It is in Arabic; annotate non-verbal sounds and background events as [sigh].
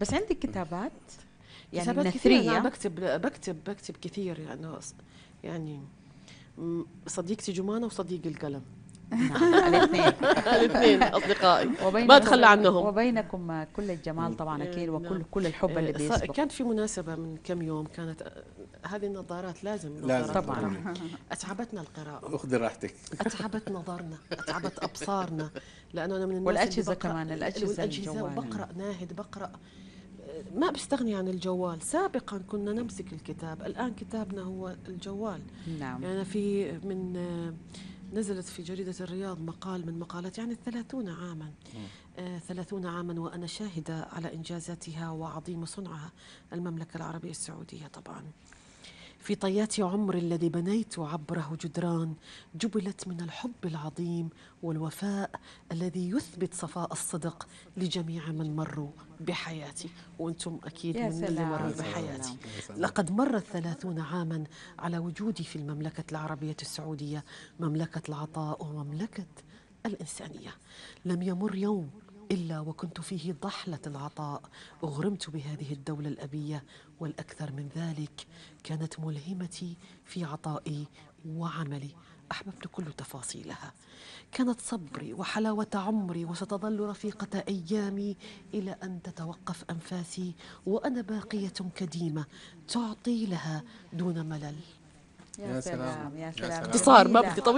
بس عندك كتابات يعني كتابات كثير أنا نثرية. بكتب بكتب بكتب كثير يعني يعني صديقتي جمانة وصديقي القلم. الاثنين. الاثنين [laughs] [laughs] اصدقائي [laughs] ما اتخلى عنهم. وبينكم كل الجمال طبعا أكيد وكل نعم. كل الحب اللي آه، ص- بيسبق. كانت في مناسبة من كم يوم كانت آه، هذه النظارات لازم لازم طبعاً. القراءة. أتعبتنا القراءة. خذي راحتك. أتعبت نظرنا أتعبت أبصارنا. لأنه أنا من الناس اللي بقرأ كمان، الجوال. وبقرأ ناهد بقرأ آه، ما بستغني عن الجوال. سابقا كنا نمسك الكتاب. الآن كتابنا هو الجوال. نعم. يعني في من نزلت في جريدة الرياض مقال من مقالات يعني الثلاثون عاما. آه، ثلاثون عاما وأنا شاهدة على إنجازاتها وعظيم صنعها. المملكة العربية السعودية طبعا. في طيات عمري الذي بنيت عبره جدران جبلت من الحب العظيم والوفاء الذي يثبت صفاء الصدق لجميع من مروا بحياتي وأنتم أكيد يا من اللي سلام. مروا يا سلام. بحياتي يا سلام. لقد مرت ثلاثون عاما على وجودي في المملكة العربية السعودية مملكة العطاء ومملكة الإنسانية لم يمر يوم إلا وكنت فيه ضحلة العطاء. أغرمت بهذه الدولة الأبية والأكثر من ذلك كانت ملهمتي في عطائي وعملي. أحببت كل تفاصيلها. كانت صبري وحلاوة عمري وستظل رفيقة أيامي إلى أن تتوقف أنفاسي وأنا باقية كديمة. تعطي لها دون ملل. يا يا سلام. يا سلام. اختصار ما. بدي طويل.